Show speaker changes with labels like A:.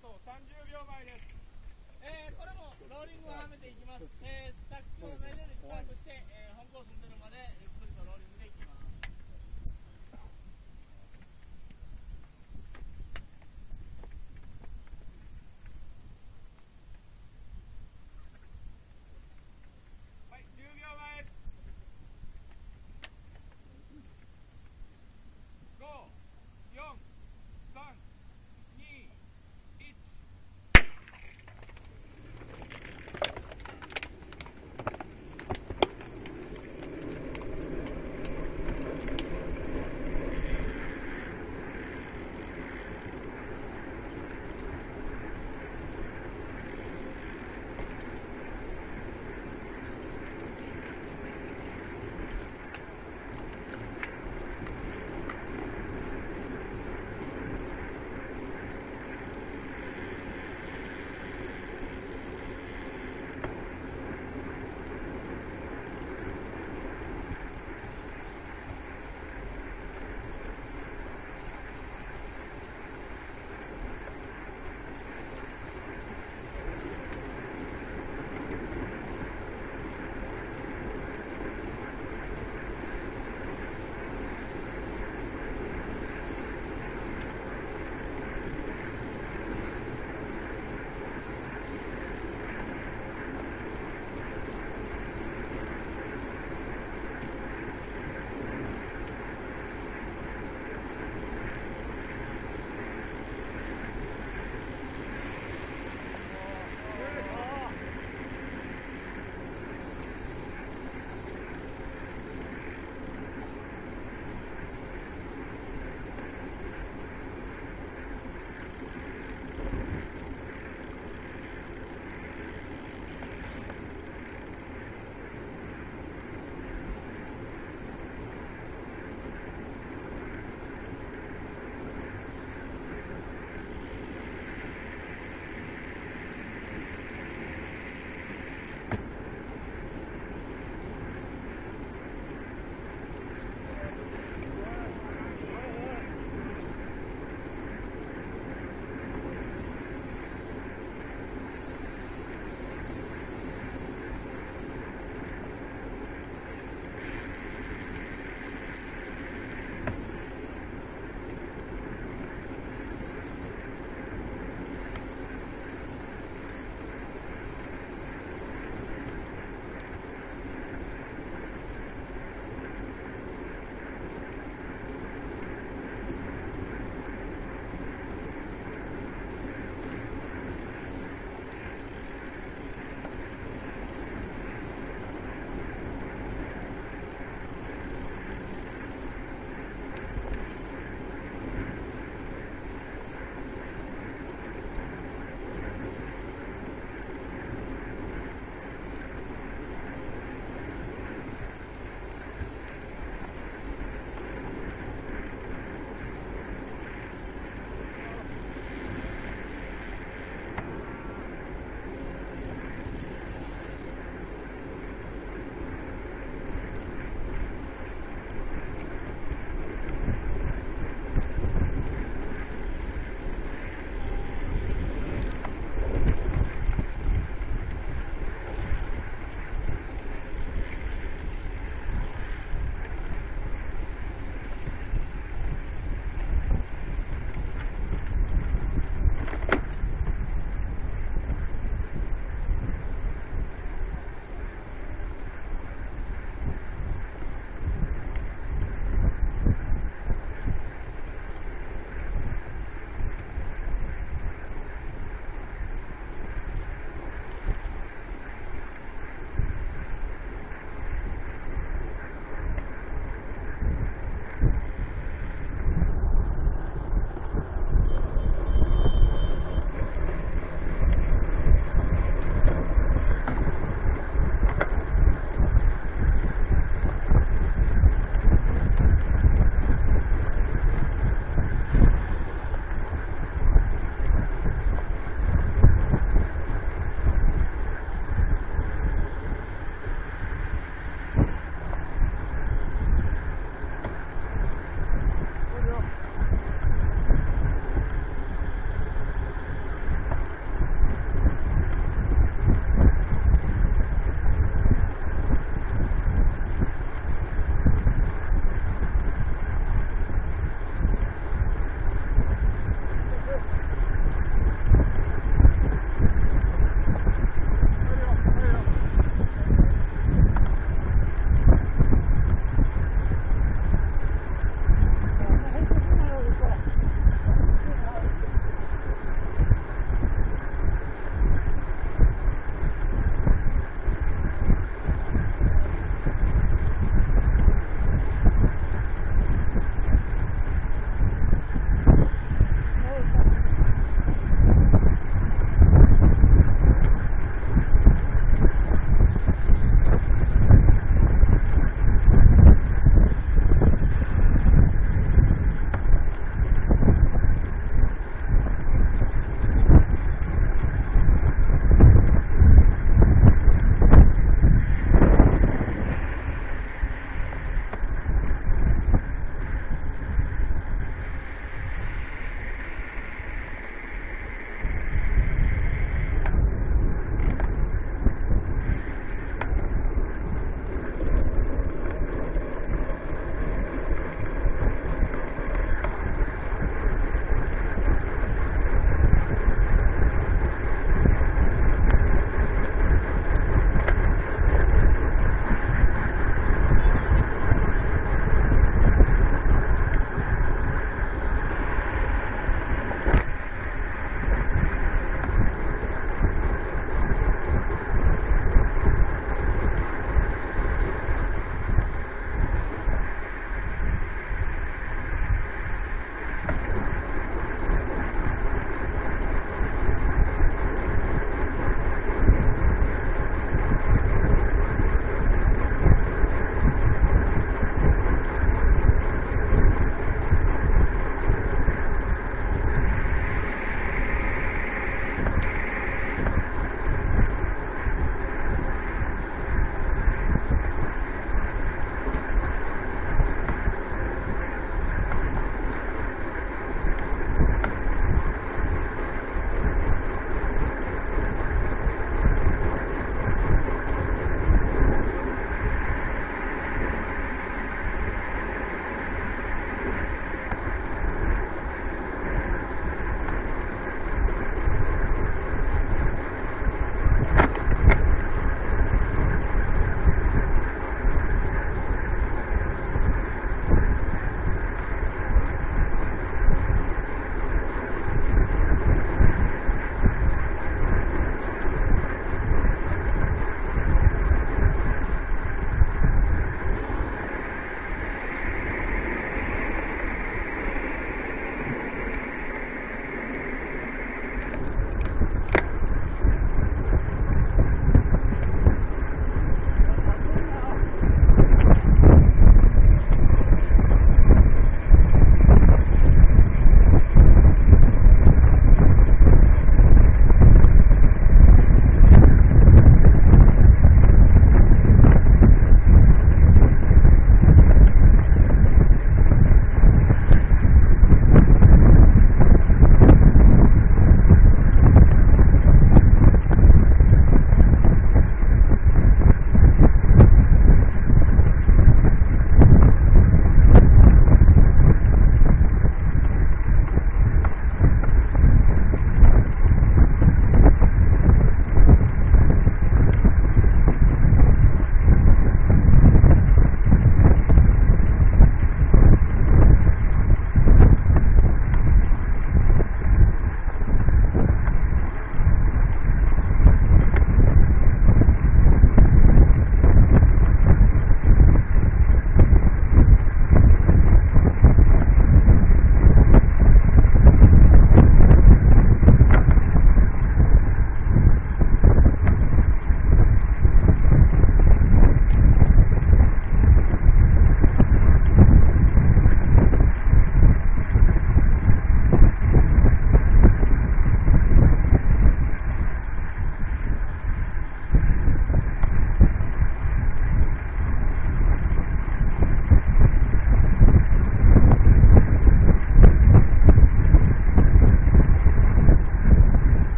A: と30秒前です。えー、これもローリングをはめていきます。えー、タックスをめでるスタートして、えー、本コースに出るまでゆっくりとローリング。